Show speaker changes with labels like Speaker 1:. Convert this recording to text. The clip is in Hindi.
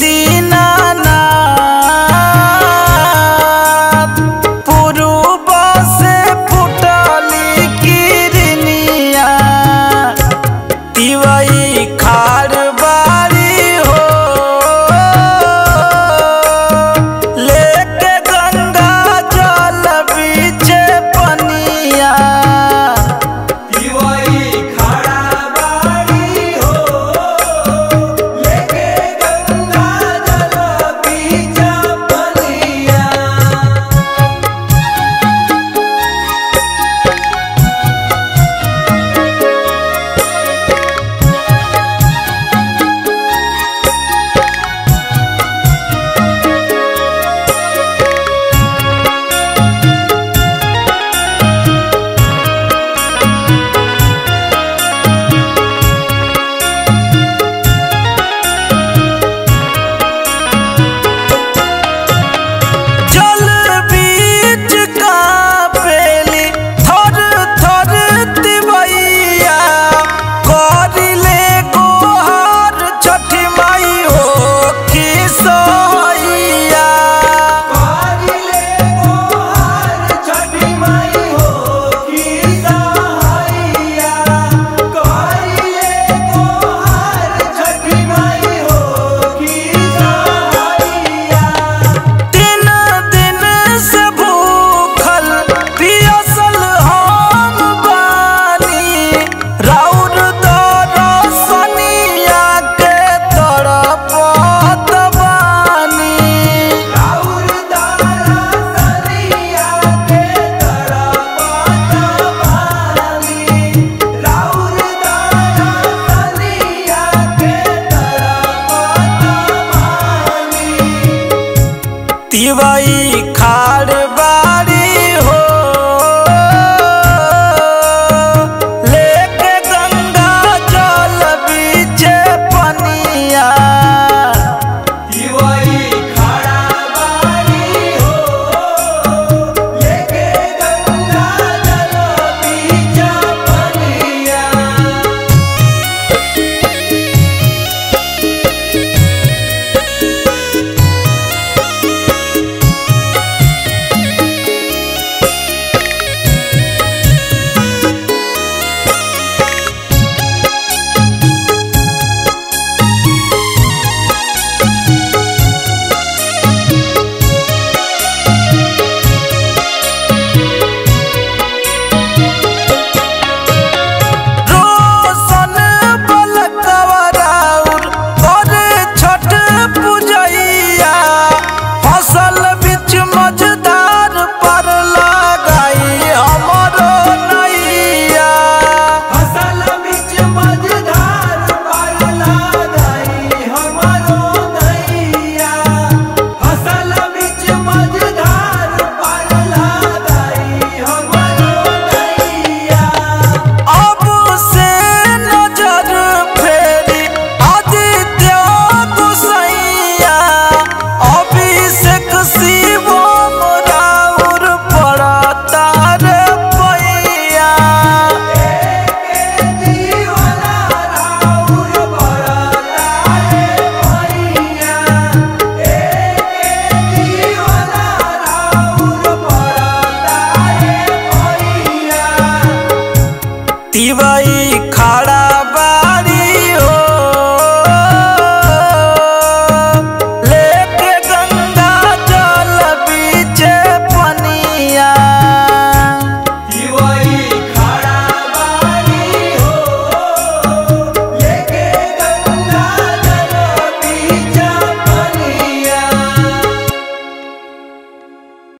Speaker 1: दे तिवई जीवाई